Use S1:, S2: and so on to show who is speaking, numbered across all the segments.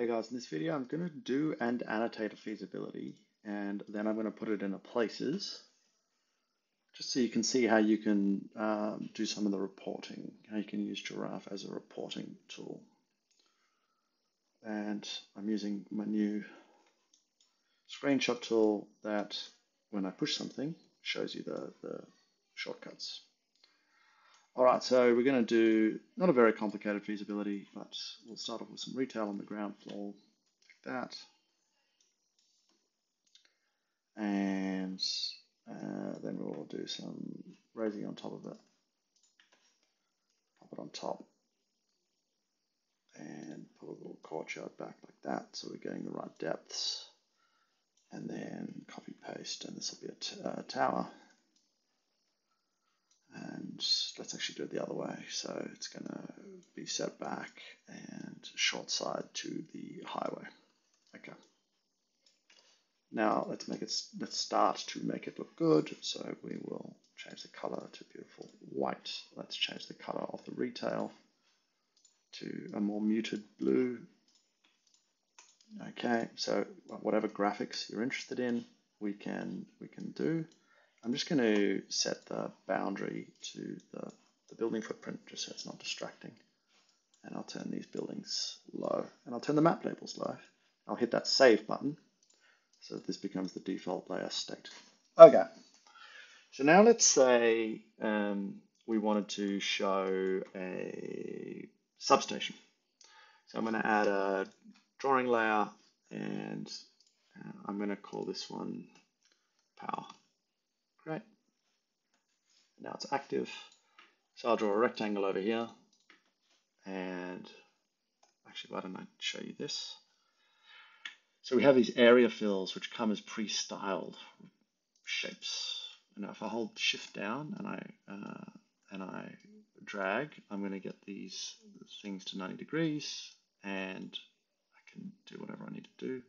S1: Hey guys, in this video I'm going to do and annotate a feasibility and then I'm going to put it in a places just so you can see how you can um, do some of the reporting, how you can use Giraffe as a reporting tool. And I'm using my new screenshot tool that when I push something shows you the, the shortcuts. All right, so we're going to do not a very complicated feasibility, but we'll start off with some retail on the ground floor, like that. And uh, then we'll do some raising on top of it. Pop it on top. And put a little courtyard back like that, so we're getting the right depths. And then copy paste, and this will be a uh, tower and let's it the other way. So it's going to be set back and short side to the highway. Okay. Now let's make it, let's start to make it look good. So we will change the color to beautiful white. Let's change the color of the retail to a more muted blue. Okay, so whatever graphics you're interested in, we can we can do. I'm just going to set the boundary to the, the building footprint just so it's not distracting. And I'll turn these buildings low. And I'll turn the map labels low. I'll hit that save button so this becomes the default layer state. Okay. So now let's say um, we wanted to show a substation. So I'm going to add a drawing layer and uh, I'm going to call this one power. Great. Now it's active. So I'll draw a rectangle over here. And actually, why don't I show you this? So we have these area fills which come as pre-styled shapes. And now if I hold shift down and I uh, and I drag, I'm going to get these things to 90 degrees and I can do whatever I need to do.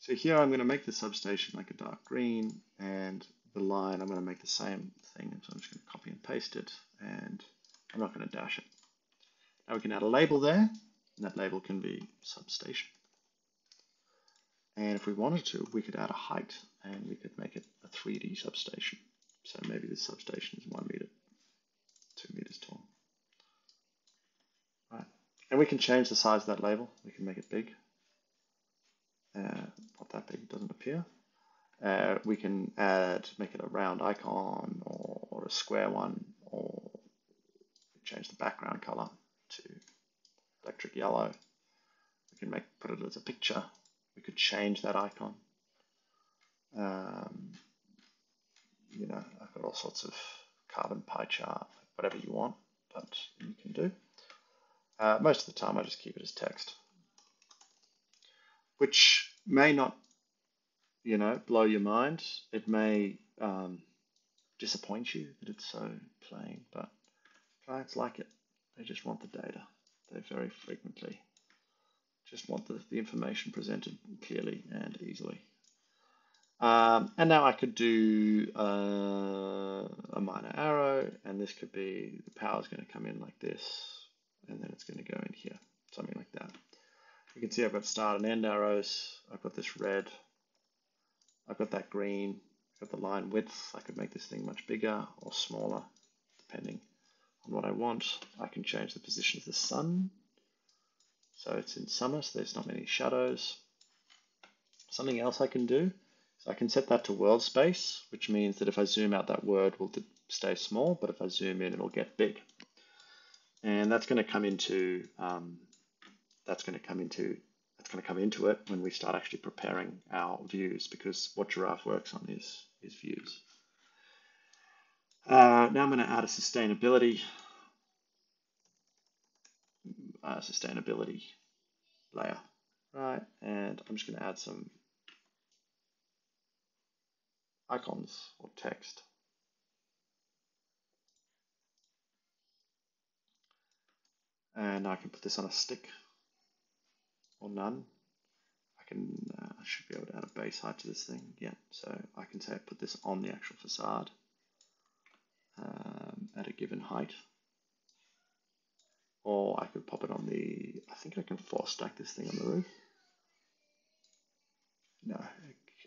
S1: So here I'm going to make the substation like a dark green and the line, I'm going to make the same thing. So I'm just going to copy and paste it, and I'm not going to dash it. Now we can add a label there, and that label can be substation. And if we wanted to, we could add a height, and we could make it a 3D substation. So maybe this substation is one meter, two meters tall. Right. And we can change the size of that label. We can make it big. Uh, not that big, it doesn't appear. Uh, we can add, make it a round icon or, or, a square one, or change the background color to electric yellow. We can make put it as a picture. We could change that icon. Um, you know, I've got all sorts of carbon pie chart, whatever you want, but you can do. Uh, most of the time, I just keep it as text, which may not you know, blow your mind. It may um, disappoint you that it's so plain, but clients like it. They just want the data. They very frequently just want the, the information presented clearly and easily. Um, and now I could do uh, a minor arrow, and this could be the power is going to come in like this, and then it's going to go in here, something like that. You can see I've got start and end arrows. I've got this red I've got that green, I've got the line width. I could make this thing much bigger or smaller, depending on what I want. I can change the position of the sun. So it's in summer, so there's not many shadows. Something else I can do is I can set that to world space, which means that if I zoom out, that word will stay small, but if I zoom in, it'll get big. And that's going to come into um, that's going to come into going to come into it when we start actually preparing our views because what Giraffe works on is, is views. Uh, now I'm going to add a sustainability uh, sustainability layer, right? And I'm just going to add some icons or text. And I can put this on a stick or none. I can uh, I should be able to add a base height to this thing. Yeah, so I can say I put this on the actual facade um, at a given height. Or I could pop it on the, I think I can force stack this thing on the roof. No,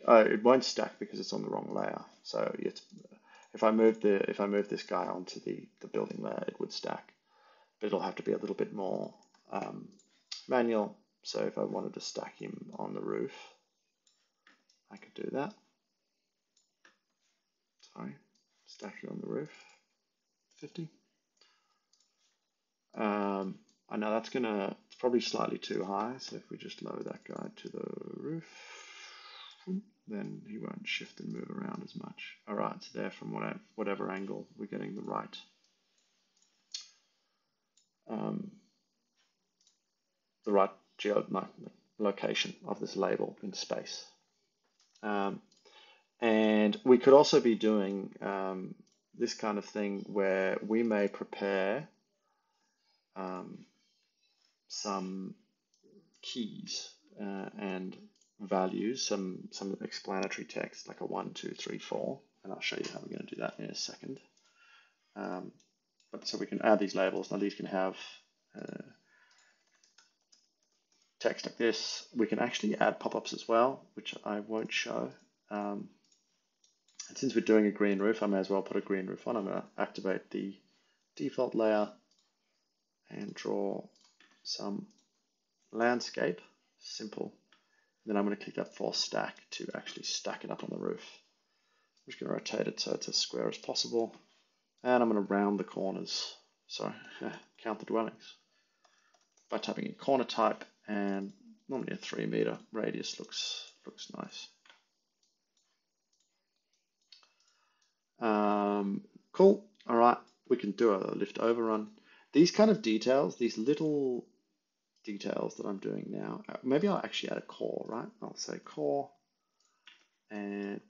S1: uh, it won't stack because it's on the wrong layer. So it's, if I move the if I move this guy onto the, the building layer, it would stack. But it'll have to be a little bit more um, manual. So if I wanted to stack him on the roof, I could do that. Sorry, stack you on the roof, 50. Um, I know that's gonna, it's probably slightly too high. So if we just lower that guy to the roof, then he won't shift and move around as much. All right, so there from whatever, whatever angle, we're getting the right um, the right geo location of this label in space. Um, and we could also be doing um, this kind of thing where we may prepare um, some keys uh, and values, some, some explanatory text like a one, two, three, four, and I'll show you how we're going to do that in a second. Um, but so we can add these labels. Now these can have uh, text like this. We can actually add pop-ups as well, which I won't show. Um, and since we're doing a green roof, I may as well put a green roof on. I'm going to activate the default layer and draw some landscape, simple. Then I'm going to click that force stack to actually stack it up on the roof. I'm just going to rotate it so it's as square as possible. And I'm going to round the corners, sorry, count the dwellings. By typing in corner type and normally a three meter radius looks, looks nice. Um, cool, all right, we can do a lift overrun. These kind of details, these little details that I'm doing now. Uh, maybe I'll actually add a core, right? I'll say core and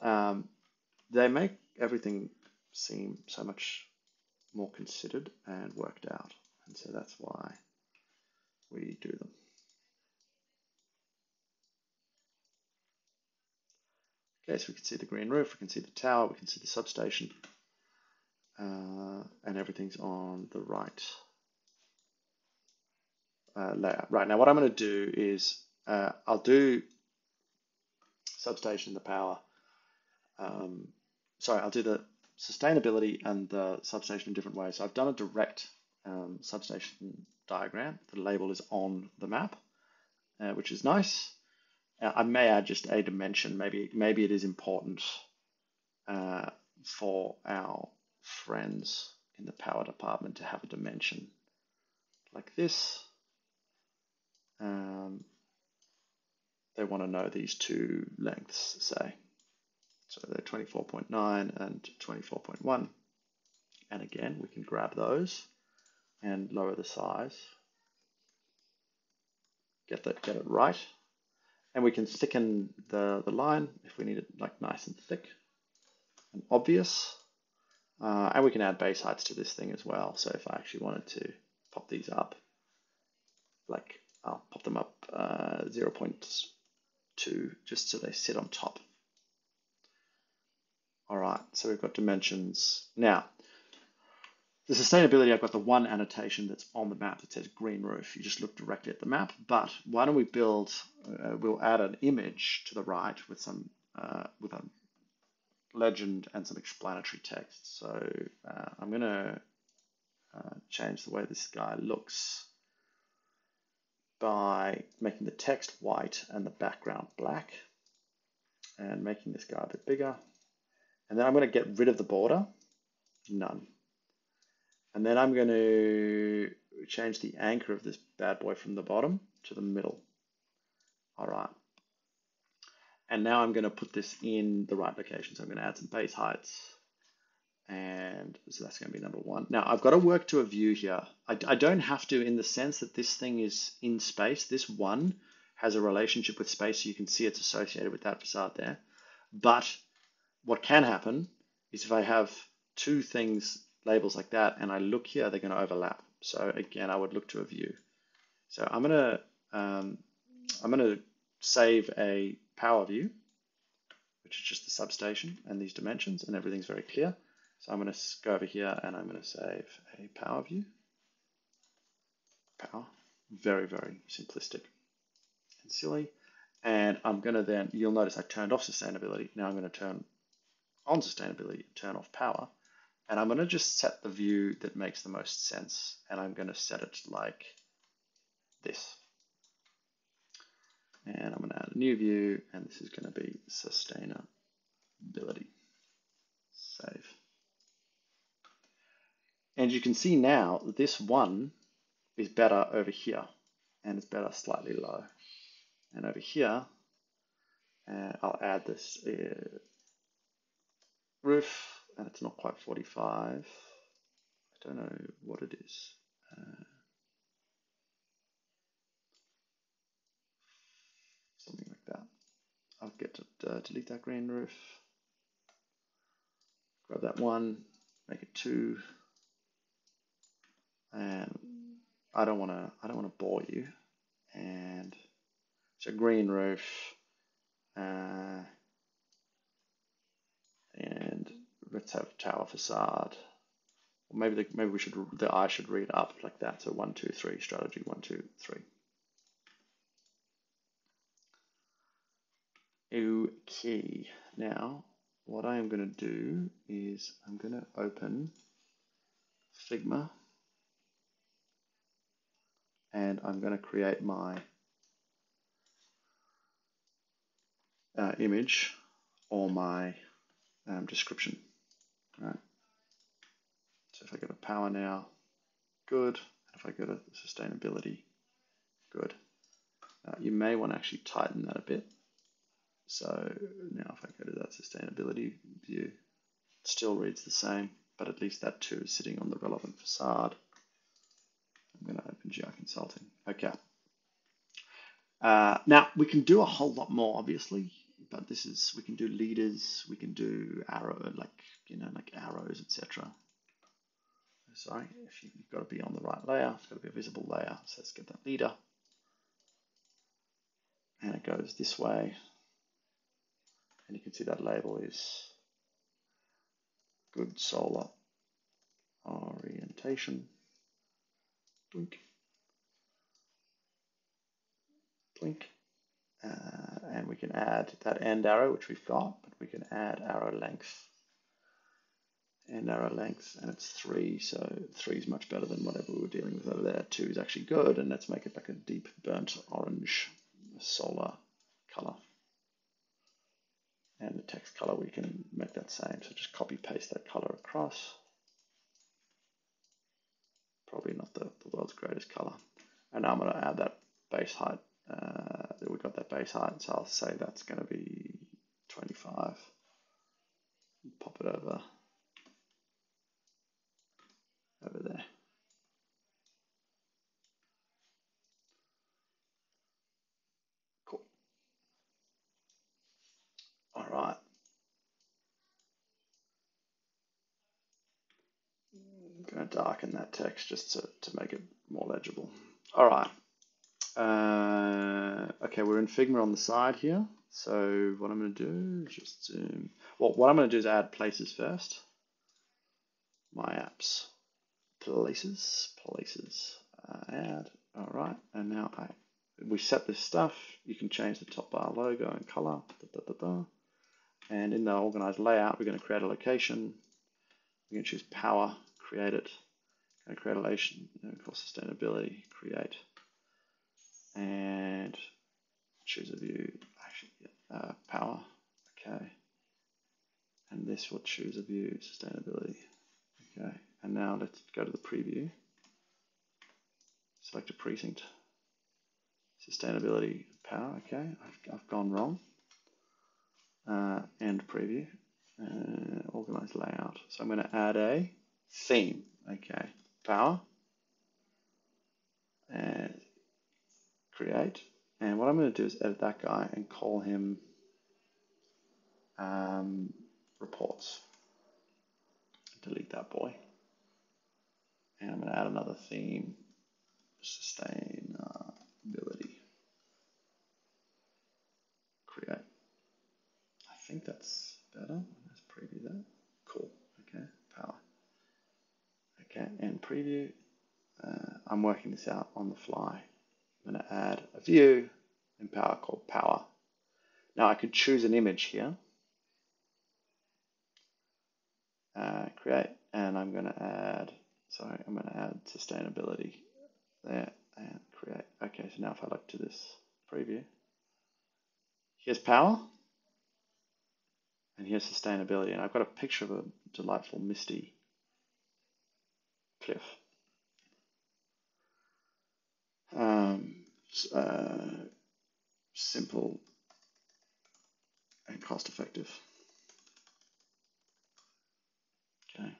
S1: um, they make everything seem so much more considered and worked out. And so that's why we do them. Okay, so we can see the green roof, we can see the tower, we can see the substation, uh, and everything's on the right uh, layout. Right, now what I'm going to do is uh, I'll do substation, the power. Um, sorry, I'll do the sustainability and the substation in different ways. So I've done a direct um, substation diagram. The label is on the map, uh, which is nice. Uh, I may add just a dimension. Maybe maybe it is important uh, for our friends in the power department to have a dimension like this. Um, they want to know these two lengths, say. So they're 24.9 and 24.1. And again, we can grab those and lower the size. Get that, get it right. And we can thicken the, the line if we need it like nice and thick and obvious. Uh, and we can add base heights to this thing as well. So if I actually wanted to pop these up, like I'll pop them up uh, 0.2 just so they sit on top. All right, so we've got dimensions. Now, the sustainability, I've got the one annotation that's on the map that says green roof. You just look directly at the map, but why don't we build, uh, we'll add an image to the right with some, uh, with a legend and some explanatory text. So uh, I'm gonna uh, change the way this guy looks by making the text white and the background black and making this guy a bit bigger. And then I'm going to get rid of the border, none. And then I'm going to change the anchor of this bad boy from the bottom to the middle. All right. And now I'm going to put this in the right location. So I'm going to add some base heights and so that's going to be number one. Now I've got to work to a view here. I, I don't have to in the sense that this thing is in space. This one has a relationship with space, so you can see it's associated with that facade there. But what can happen is if I have two things, labels like that, and I look here, they're going to overlap. So again, I would look to a view. So I'm going to um, I'm going to save a power view, which is just the substation and these dimensions, and everything's very clear. So I'm going to go over here and I'm going to save a power view. Power. Very, very simplistic and silly. And I'm going to then, you'll notice I turned off sustainability. Now I'm going to turn on sustainability, turn off power. And I'm going to just set the view that makes the most sense. And I'm going to set it like this. And I'm going to add a new view, and this is going to be sustainability. Save. And you can see now that this one is better over here, and it's better slightly low. And over here, uh, I'll add this uh, roof, and it's not quite 45. I don't know what it is. Uh, something like that. I'll get to uh, delete that green roof. Grab that one, make it two, and I don't want to. I don't want to bore you. And so green roof, uh, and let's have tower facade. Maybe the, maybe we should the I should read up like that. So one, two, three strategy. One, two, three. Okay, now what I am going to do is I'm going to open Figma and I'm going to create my uh, image or my um, description. Right. So if I go to power now, good. If I go to sustainability, good. Uh, you may want to actually tighten that a bit so now if I go to that sustainability view, still reads the same, but at least that too is sitting on the relevant facade. I'm going to open GI Consulting. Okay. Uh, now we can do a whole lot more, obviously, but this is we can do leaders, we can do arrow like you know like arrows, etc. Sorry, if you've got to be on the right layer, it's got to be a visible layer. So let's get that leader, and it goes this way. And you can see that label is good solar orientation. Blink. Blink. Uh, and we can add that end arrow, which we've got, but we can add arrow length. End arrow length, and it's three, so three is much better than whatever we were dealing with over there. Two is actually good, and let's make it like a deep burnt orange solar color. And the text color we can make that same. So just copy paste that color across. Probably not the, the world's greatest color. And now I'm going to add that base height uh, we got that base height so I'll say that's going to be 25 pop it over over there Cool. All right. I'm going to darken that text just to, to make it more legible. All right. Uh, okay, we're in Figma on the side here. So what I'm going to do is just zoom. Well, what I'm going to do is add places first. My apps, places, places, uh, add. All right, and now I we set this stuff. You can change the top bar logo and color. Da, da, da, and in the organized layout, we're going to create a location. We're going to choose power, create it. To create a location for sustainability, create. And choose a view, actually, uh, power, okay. And this will choose a view, sustainability, okay. And now let's go to the preview. Select a precinct, sustainability, power, okay. I've, I've gone wrong uh, preview, uh, organize layout. So I'm going to add a theme. Okay, power and create. And what I'm going to do is edit that guy and call him um, reports. Delete that boy. And I'm going to add another theme, sustainability. Create. I think that's better. Let's preview that. Cool. Okay. Power. Okay, and preview. Uh, I'm working this out on the fly. I'm going to add a view in Power called Power. Now I could choose an image here. Uh, create, and I'm going to add, sorry, I'm going to add sustainability there and create. Okay, so now if I look to this preview, here's power and here's sustainability. And I've got a picture of a delightful misty cliff. Um, uh, simple and cost effective. Okay.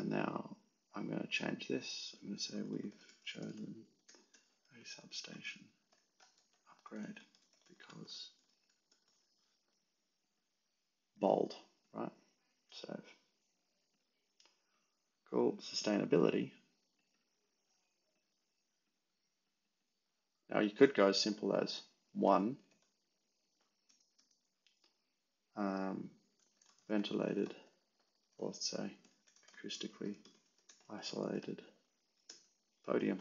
S1: And now I'm going to change this. I'm going to say we've chosen a substation upgrade because bold, right? Save. Cool. Sustainability. Now you could go as simple as one um, ventilated, or let's say acoustically isolated podium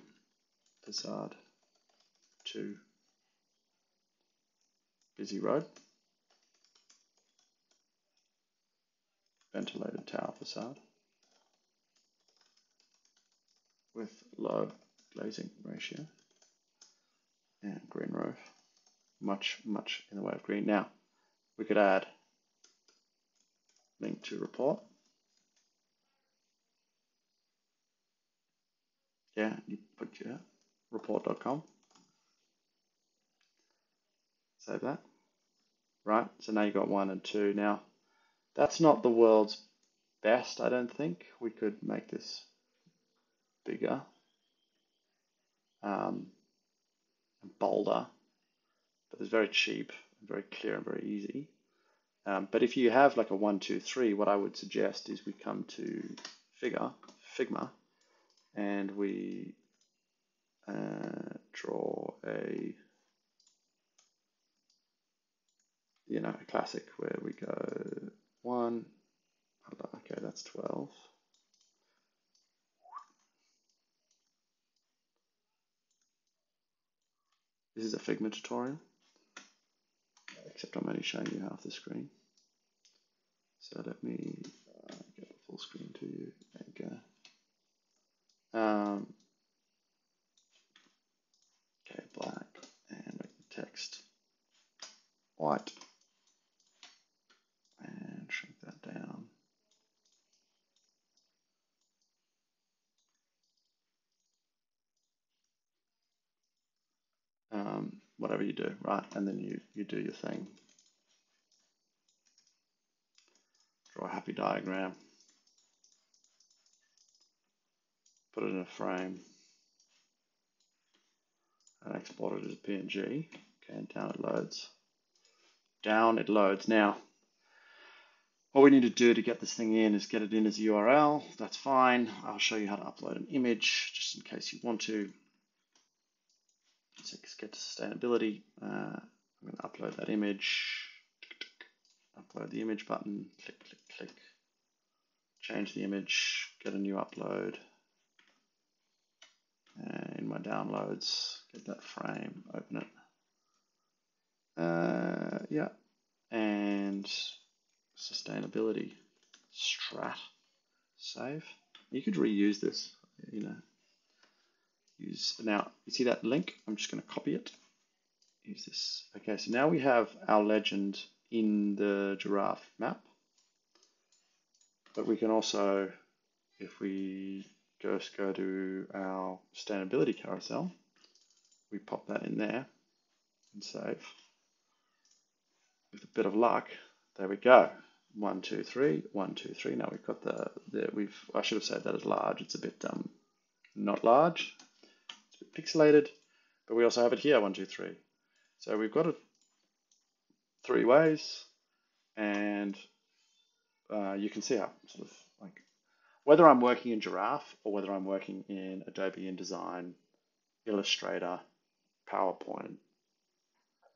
S1: facade to busy road, ventilated tower facade with low glazing ratio and green roof. Much, much in the way of green. Now, we could add link to report. Yeah, you put your report.com. Save that. Right, so now you've got one and two. Now, that's not the world's best, I don't think. We could make this bigger. Um, bolder, but it's very cheap, very clear, and very easy. Um, but if you have like a one, two, three, what I would suggest is we come to Figure, Figma, and we uh, draw a you know a classic where we go one. Okay, that's twelve. This is a Figma tutorial, except I'm only showing you half the screen. So let me uh, get the full screen to you. You go. Um, okay, black, and text white, and shrink that down. um, whatever you do, right? And then you, you do your thing. Draw a happy diagram. Put it in a frame. And export it as a PNG. Okay, and down it loads. Down it loads. Now, what we need to do to get this thing in is get it in as a URL. That's fine. I'll show you how to upload an image just in case you want to. Let's get to sustainability. Uh, I'm going to upload that image. Upload the image button. Click, click, click. Change the image. Get a new upload. And in my downloads, get that frame. Open it. Uh, yeah. And sustainability. Strat. Save. You could reuse this. You know, use now you see that link I'm just going to copy it use this okay so now we have our legend in the giraffe map but we can also if we just go to our sustainability carousel. We pop that in there and save with a bit of luck there we go. One two three one two three. Now we've got the, the we've I should have said that as large. It's a bit um not large. It's a bit pixelated, but we also have it here, one, two, three. So we've got it three ways, and uh, you can see how sort of whether I'm working in Giraffe or whether I'm working in Adobe InDesign, Illustrator, PowerPoint,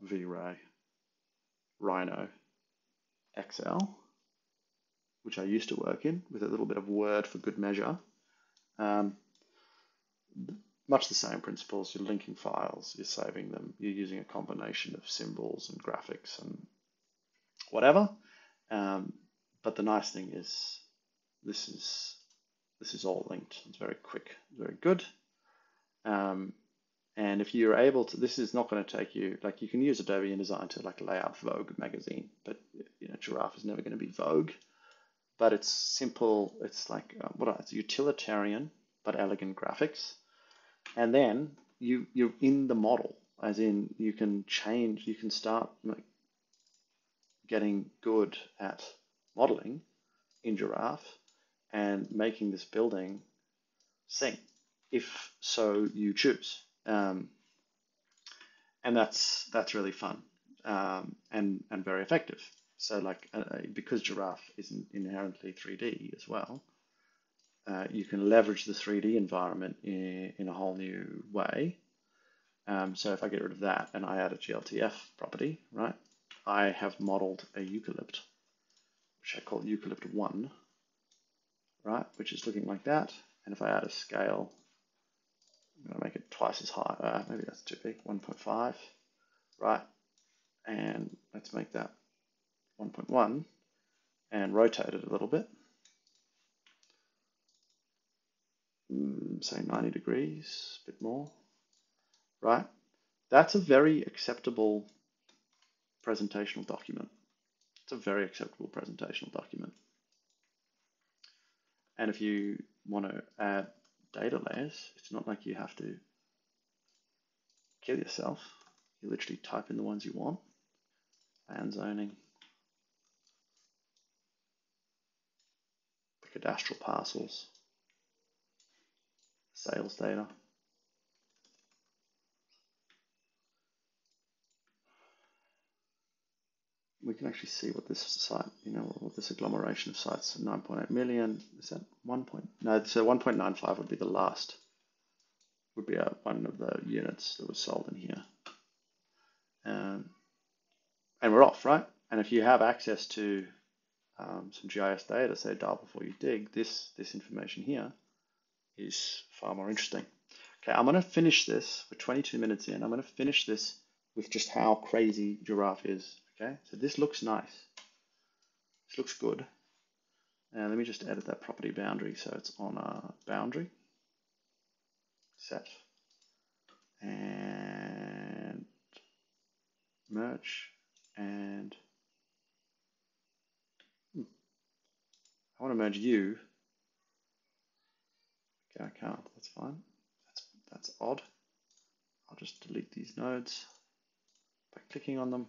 S1: V-Ray, Rhino, Excel, which I used to work in, with a little bit of Word for good measure. Um, much the same principles. You're linking files, you're saving them, you're using a combination of symbols and graphics and whatever. Um, but the nice thing is this is this is all linked. It's very quick, very good. Um, and if you're able to, this is not going to take you, like you can use Adobe InDesign to like lay out Vogue magazine, but you know, Giraffe is never going to be Vogue. But it's simple, it's like, uh, what it's utilitarian, but elegant graphics. And then you, you're in the model, as in you can change, you can start like, getting good at modeling in Giraffe and making this building sing, if so you choose. Um, and that's that's really fun um, and and very effective. So like uh, uh because Giraffe isn't inherently 3D as well, uh, you can leverage the 3D environment in, in a whole new way. Um, so if I get rid of that and I add a GLTF property, right, I have modeled a eucalypt, which I call eucalypt 1, right, which is looking like that. And if I add a scale I'm going to make it twice as high. Uh, maybe that's too big, 1.5, right? And let's make that 1.1 and rotate it a little bit. Mm, say 90 degrees, a bit more, right? That's a very acceptable presentational document. It's a very acceptable presentational document. And if you want to add data layers, it's not like you have to kill yourself. You literally type in the ones you want. Land zoning, cadastral parcels, sales data. We can actually see what this site, you know, what this agglomeration of sites, 9.8 million, is that 1. Point, no, so 1.95 would be the last, would be a, uh, one of the units that was sold in here. Um, and we're off, right? And if you have access to um, some GIS data, say dial before you dig, this, this information here is far more interesting. Okay, I'm going to finish this. We're 22 minutes in. I'm going to finish this with just how crazy Giraffe is Okay, so this looks nice. This looks good. And let me just edit that property boundary so it's on a boundary. Set. And merge. And hmm, I want to merge you. Okay, I can't. That's fine. That's that's odd. I'll just delete these nodes by clicking on them.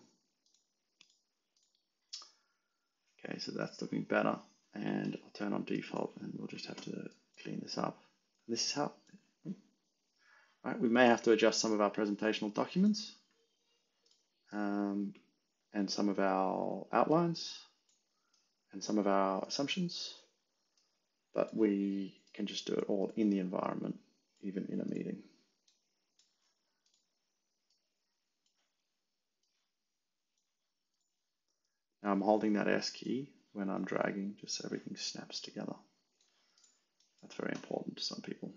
S1: Okay, so that's looking better. And I'll turn on default and we'll just have to clean this up. This is how, right, we may have to adjust some of our presentational documents um, and some of our outlines and some of our assumptions, but we can just do it all in the environment, even in a meeting. Now I'm holding that S key when I'm dragging, just so everything snaps together. That's very important to some people.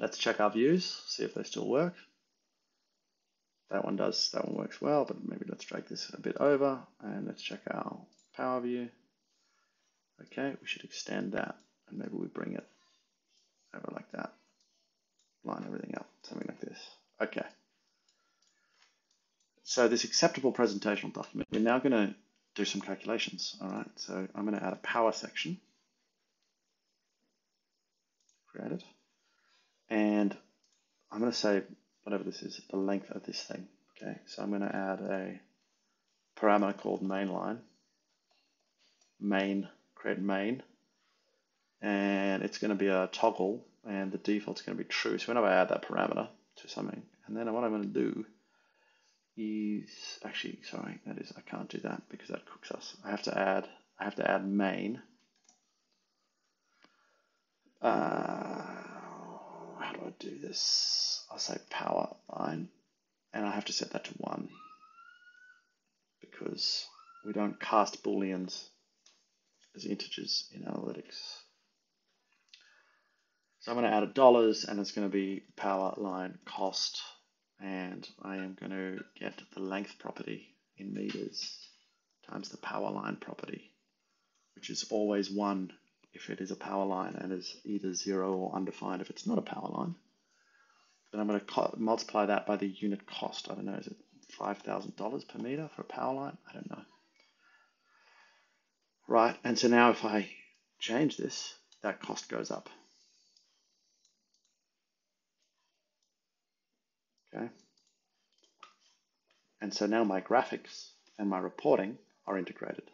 S1: Let's check our views, see if they still work. That one does, that one works well, but maybe let's drag this a bit over and let's check our power view. Okay, we should extend that and maybe we bring it over like that. Line everything up, something like this. Okay. So this acceptable presentational document, we're now going to do some calculations. All right, so I'm going to add a power section. Create it. And I'm going to say, whatever this is, the length of this thing. Okay, so I'm going to add a parameter called mainline. Main, create main. And it's going to be a toggle, and the default's going to be true. So whenever I add that parameter to something, and then what I'm going to do is actually sorry that is I can't do that because that cooks us. I have to add I have to add main. Uh, how do I do this? I'll say power line and I have to set that to one because we don't cast booleans as integers in analytics. So I'm going to add a dollars and it's going to be power line cost and I am going to get the length property in meters times the power line property, which is always one if it is a power line and is either zero or undefined if it's not a power line. Then I'm going to multiply that by the unit cost. I don't know, is it $5,000 per meter for a power line? I don't know. Right, and so now if I change this, that cost goes up. Okay. And so now my graphics and my reporting are integrated.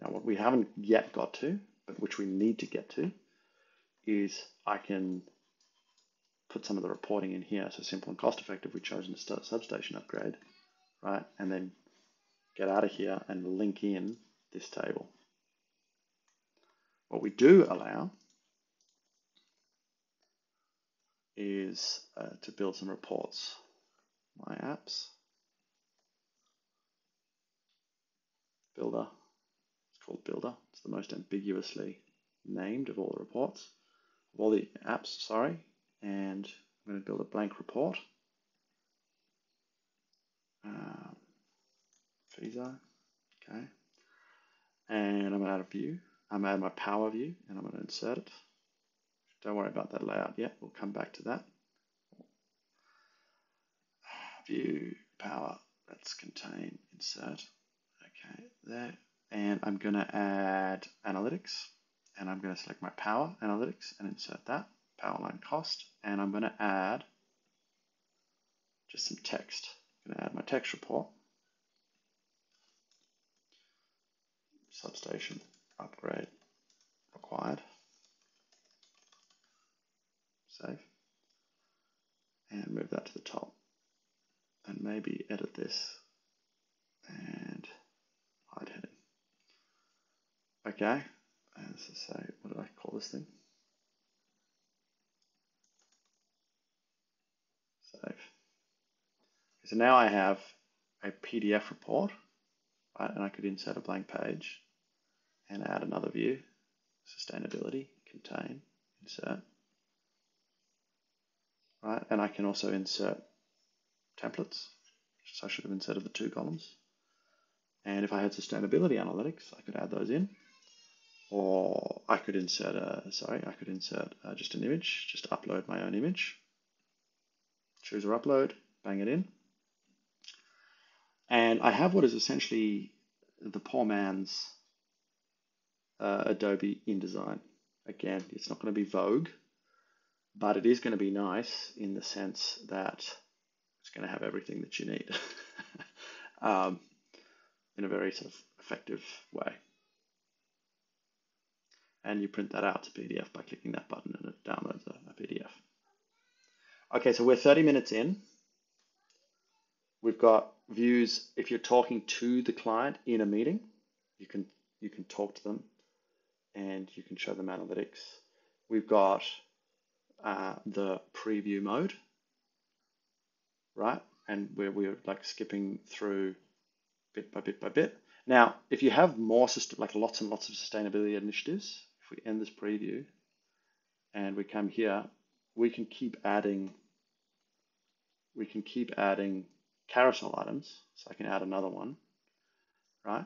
S1: Now what we haven't yet got to, but which we need to get to, is I can put some of the reporting in here. So simple and cost effective, we've chosen a substation upgrade, right? And then get out of here and link in this table. What we do allow is uh, to build some reports. My apps, builder, it's called builder. It's the most ambiguously named of all the reports, of all the apps, sorry. And I'm going to build a blank report. Um, Visa, okay. And I'm going to add a view. I'm going to add my power view and I'm going to insert it. Don't worry about that layout yet. We'll come back to that. View, power, let's contain, insert. Okay, there. And I'm going to add analytics. And I'm going to select my power analytics and insert that. Power line cost. And I'm going to add just some text. I'm going to add my text report. Substation upgrade required. Save, and move that to the top. And maybe edit this and hide heading. Okay, and so say, what do I call this thing? Save. So now I have a PDF report, right? And I could insert a blank page and add another view, sustainability, contain, insert right? And I can also insert templates. So I should have inserted the two columns. And if I had sustainability analytics, I could add those in. Or I could insert a, sorry, I could insert uh, just an image, just upload my own image. Choose or upload, bang it in. And I have what is essentially the poor man's uh, Adobe InDesign. Again, it's not going to be Vogue, but it is going to be nice in the sense that it's going to have everything that you need um, in a very sort of effective way. And you print that out to PDF by clicking that button and it downloads a, a PDF. Okay, so we're 30 minutes in. We've got views. If you're talking to the client in a meeting, you can you can talk to them and you can show them analytics. We've got uh, the preview mode, right? And where we're like skipping through bit by bit by bit. Now, if you have more system, like lots and lots of sustainability initiatives, if we end this preview and we come here, we can keep adding, we can keep adding carousel items. So I can add another one, right?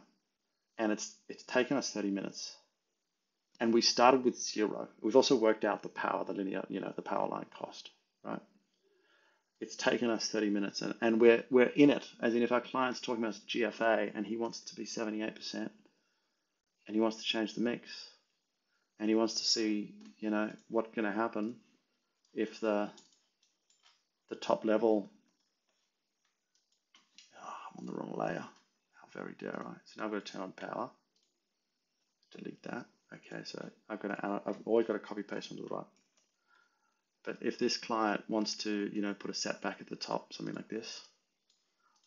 S1: And it's it's taken us 30 minutes and we started with zero. We've also worked out the power, the linear, you know, the power line cost, right? It's taken us 30 minutes and, and we're, we're in it. As in if our client's talking about GFA and he wants it to be 78% and he wants to change the mix and he wants to see, you know, what's going to happen if the, the top level, oh, I'm on the wrong layer. How very dare I? So now I've got to turn on power, delete that. Okay, so I've got to, I've always got to copy paste onto the right. But if this client wants to, you know, put a setback at the top, something like this,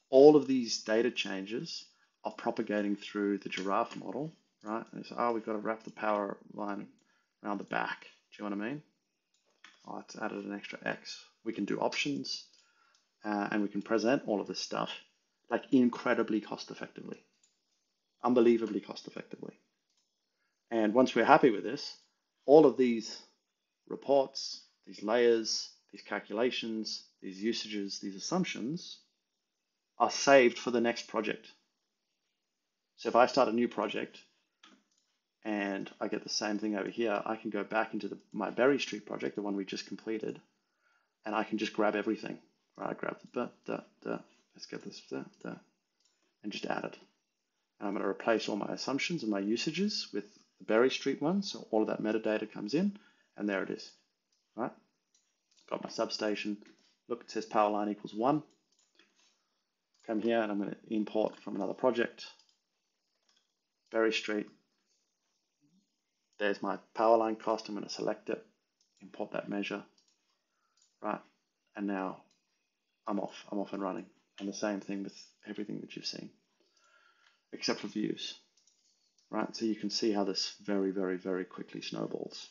S1: all of these data changes are propagating through the giraffe model, right? And it's, oh, we've got to wrap the power line around the back. Do you know what I mean? Oh, it's added an extra X. We can do options uh, and we can present all of this stuff like incredibly cost effectively, unbelievably cost effectively. And once we're happy with this, all of these reports, these layers, these calculations, these usages, these assumptions are saved for the next project. So if I start a new project and I get the same thing over here, I can go back into the, my Berry Street project, the one we just completed, and I can just grab everything. Right, I grab the, the, the, let's get this, the, the, and just add it. And I'm going to replace all my assumptions and my usages with Berry Street one. So all of that metadata comes in, and there it is. Right? Got my substation. Look, it says power line equals one. Come here, and I'm going to import from another project. Berry Street. There's my power line cost. I'm going to select it, import that measure. Right? And now I'm off. I'm off and running. And the same thing with everything that you've seen, except for views right? So you can see how this very, very, very quickly snowballs.